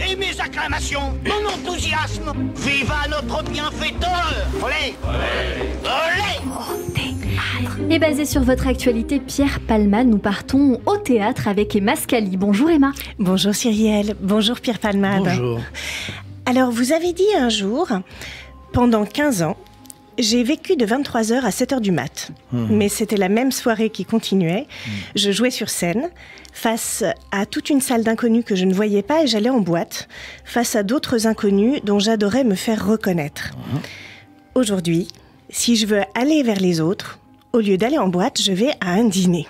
et mes acclamations, mon enthousiasme. Viva notre bienfaiteur Olé Olé Et basé sur votre actualité, Pierre Palman, nous partons au théâtre avec Emma Scali. Bonjour Emma. Bonjour Cyrielle, bonjour Pierre Palman. Bonjour. Alors, vous avez dit un jour, pendant 15 ans, j'ai vécu de 23h à 7h du mat. Mais c'était la même soirée qui continuait. Je jouais sur scène, face à toute une salle d'inconnus que je ne voyais pas et j'allais en boîte, face à d'autres inconnus dont j'adorais me faire reconnaître. Aujourd'hui, si je veux aller vers les autres, au lieu d'aller en boîte, je vais à un dîner.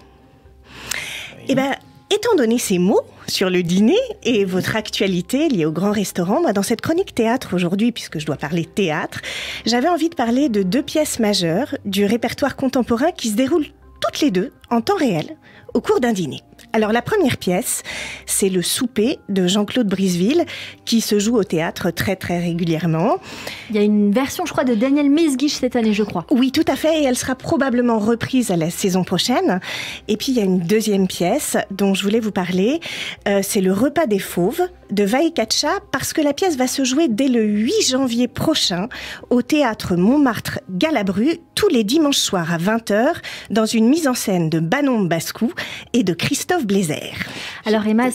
Eh ben, étant donné ces mots sur le dîner et votre actualité liée au grand restaurant, moi, dans cette chronique théâtre aujourd'hui, puisque je dois parler théâtre, j'avais envie de parler de deux pièces majeures du répertoire contemporain qui se déroulent toutes les deux en temps réel au cours d'un dîner. Alors la première pièce, c'est le souper de Jean-Claude Briseville qui se joue au théâtre très très régulièrement. Il y a une version, je crois, de Daniel Mesguich cette année, je crois. Oui, tout à fait, et elle sera probablement reprise à la saison prochaine. Et puis il y a une deuxième pièce dont je voulais vous parler, euh, c'est le repas des fauves de Vaïkacha, parce que la pièce va se jouer dès le 8 janvier prochain au théâtre Montmartre Galabru, tous les dimanches soirs à 20h, dans une mise en scène de Banon Bascou et de Christophe Blézère. Alors Emma,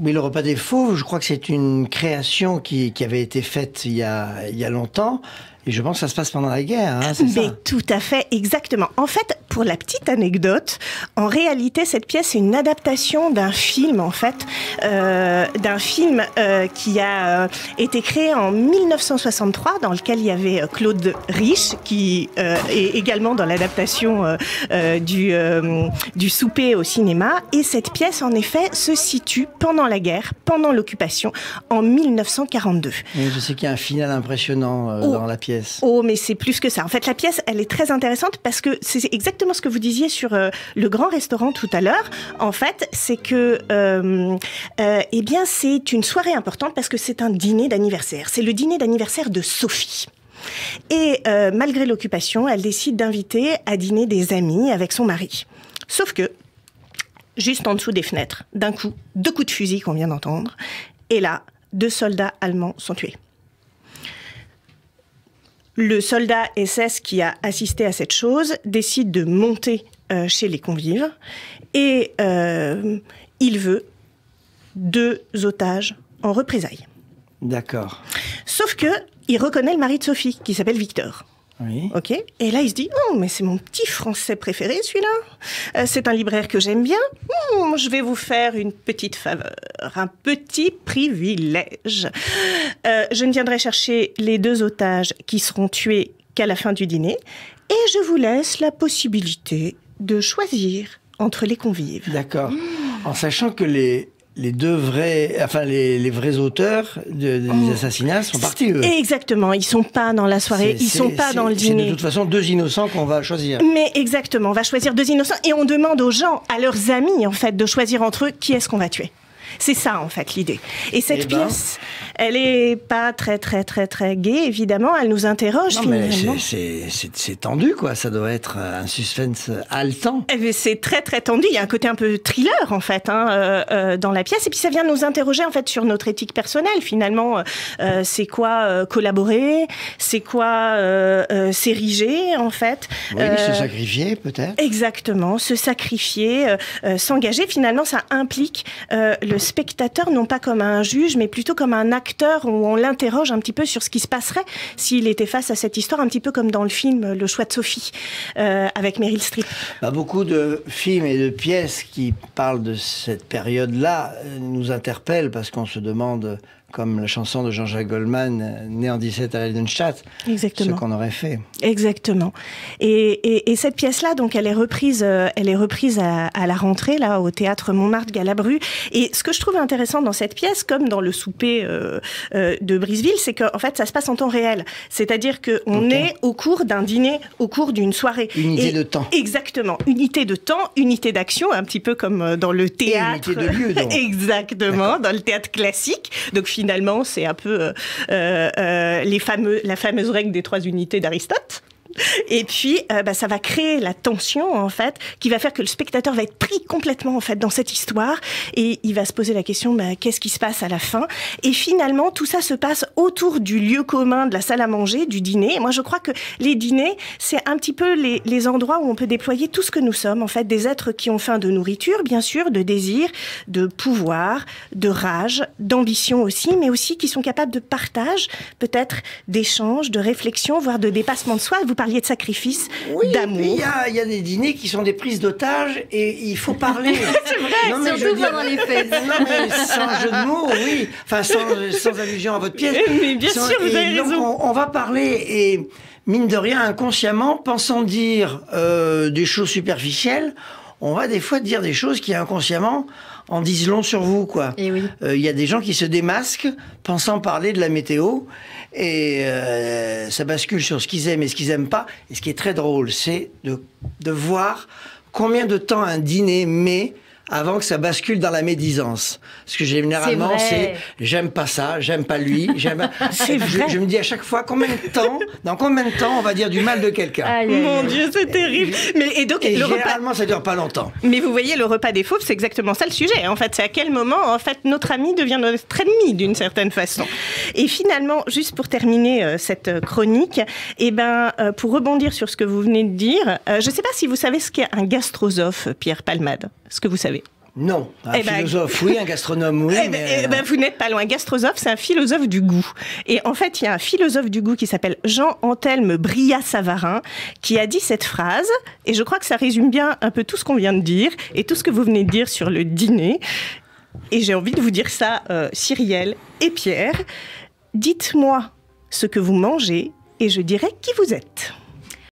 Oui, le repas des fauves, je crois que c'est une création qui, qui avait été faite il y, a, il y a longtemps. Et je pense que ça se passe pendant la guerre, hein, c'est Mais ça tout à fait, exactement. En fait, pour la petite anecdote, en réalité, cette pièce est une adaptation d'un film, en fait, euh, d'un film euh, qui a euh, été créé en 1963, dans lequel il y avait Claude Rich, qui est également dans l'adaptation du, du souper au cinéma. Et cette pièce, en effet, se situe pendant la guerre, pendant l'occupation, en 1942. Oui, Je sais qu'il y a un final impressionnant Oh. dans la pièce. Oh, mais c'est plus que ça. En fait, la pièce, elle est très intéressante parce que c'est exactement ce que vous disiez sur euh, le grand restaurant tout à l'heure. En fait, c'est que, euh, euh, eh bien, c'est une soirée importante parce que c'est un dîner d'anniversaire. C'est le dîner d'anniversaire de Sophie. Et malgré l'occupation, elle décide d'inviter à dîner des amis avec son mari. Sauf que, juste en dessous des fenêtres, d'un coup, deux coups de fusil qu'on vient d'entendre, et là, deux soldats allemands sont tués. Le soldat SS qui a assisté à cette chose décide de monter euh, chez les convives et euh, il veut deux otages en représailles. D'accord. Sauf que il reconnaît le mari de Sophie qui s'appelle Victor. Oui. Ok. Et là, il se dit Oh, mais c'est mon petit français préféré, celui-là. Euh, c'est un libraire que j'aime bien. Hmm, je vais vous faire une petite faveur, un petit privilège. Euh, je ne viendrai chercher les deux otages qui seront tués qu'à la fin du dîner. Et je vous laisse la possibilité de choisir entre les convives. D'accord. En sachant que les, les deux vrais, enfin les, les vrais auteurs de- des Oh. assassinats sont partis, eux. Exactement. Ils sont pas dans la soirée. Ils sont pas dans le C'est de dîner. toute façon deux innocents qu'on va choisir. Mais exactement, on va choisir deux innocents et on demande aux gens, à leurs amis en fait, de choisir entre eux qui est-ce qu'on va tuer. C'est ça en fait l'idée. Et cette Eh ben. pièce, elle est pas très très très très gaie évidemment. Elle nous interroge Non, mais finalement. c'est- tendu, quoi. Ça doit être un suspense haletant. Eh bien, C'est très très tendu. Il y a un côté un peu thriller en fait hein, euh, euh, dans la pièce. Et puis ça vient nous interroger en fait sur notre éthique personnelle. Finalement, euh, c'est quoi euh, collaborer? C'est quoi euh, euh, s'ériger en fait? Oui, Euh, se sacrifier, peut-être. Exactement, se sacrifier, euh, euh, s'engager, finalement, ça implique euh, le spectateur non pas comme un juge, mais plutôt comme un acteur où on l'interroge un petit peu sur ce qui se passerait s'il était face à cette histoire, un petit peu comme dans le film Le choix de Sophie euh, avec Meryl Streep. Beaucoup de films et de pièces qui parlent de cette période-là euh, nous interpellent parce qu'on se demande, comme la chanson de Jean-Jacques Goldman, euh, né en 17 à Heidenstadt, ce Exactement. qu'on aurait fait. Exactement. Et, et, et cette pièce-là, donc, elle est reprise, euh, elle est reprise à, à la rentrée là au théâtre Montmartre Galabru. Et ce que je trouve intéressant dans cette pièce, comme dans le souper euh, euh, de Briseville, c'est qu'en fait, ça se passe en temps réel. C'est-à-dire que on Ok. est au cours d'un dîner, au cours d'une soirée. Unité Et- de temps. Exactement. Unité de temps, unité d'action, un petit peu comme dans le théâtre. unité de lieu, donc. Exactement, dans le théâtre classique. Donc finalement, c'est un peu euh, euh, euh, la fameuse règle des trois unités d'Aristote. Et puis, euh, bah, ça va créer la tension, en fait, qui va faire que le spectateur va être pris complètement, en fait, dans cette histoire. Et il va se poser la question, bah, qu'est-ce qui se passe à la fin? Et finalement, tout ça se passe autour du lieu commun de la salle à manger, du dîner. Moi, je crois que les dîners, c'est un petit peu les, endroits où on peut déployer tout ce que nous sommes, en fait, des êtres qui ont faim de nourriture, bien sûr, de désir, de pouvoir, de rage, d'ambition aussi, mais aussi qui sont capables de partage, peut-être d'échange, de réflexion, voire de dépassement de soi. Parliez de sacrifice, Oui, d'amour. Il y a, il y a des dîners qui sont des prises d'otages et il faut parler. C'est vrai. Non, mais Surtout pendant les fêtes. Non, mais sans jeu de mots, oui. Enfin, sans, sans allusion à votre pièce. Mais bien Sans- sûr, vous avez donc, raison. On, on va parler et, mine de rien, inconsciemment, pensant dire euh, des choses superficielles, on va des fois dire des choses qui, inconsciemment, en disent long sur vous, quoi. Et oui. Euh, Il y a des gens qui se démasquent pensant parler de la météo et euh, ça bascule sur ce qu'ils aiment et ce qu'ils aiment pas. Et ce qui est très drôle, c'est de, de voir combien de temps un dîner met avant que ça bascule dans la médisance. Parce que généralement, vrai. c'est j'aime pas ça, j'aime pas lui, j'aime pas... C'est je, vrai. je me dis à chaque fois combien de temps, dans combien de temps on va dire du mal de quelqu'un. Mon. Dieu, c'est terrible. Mais, et donc, Et le repas, généralement, ça dure pas longtemps. Mais vous voyez, le repas des fauves, c'est exactement ça le sujet. En fait, c'est à quel moment, en fait, notre ami devient notre ennemi d'une certaine façon. Et finalement, juste pour terminer euh, cette euh, chronique, eh ben, euh, pour rebondir sur ce que vous venez de dire, euh, je ne sais pas si vous savez ce qu'est un gastrosophe, Pierre Palmade. Est-ce que vous savez Non, un Eh ben, philosophe, oui, un gastronome, oui, eh ben, mais... eh ben, vous n'êtes pas loin. Gastrosophe, c'est un philosophe du goût. Et en fait, il y a un philosophe du goût qui s'appelle Jean-Anthelme Bria-Savarin qui a dit cette phrase. Et je crois que ça résume bien un peu tout ce qu'on vient de dire et tout ce que vous venez de dire sur le dîner. Et j'ai envie de vous dire ça, euh, Cyrielle et Pierre. Dites-moi ce que vous mangez et je dirai qui vous êtes.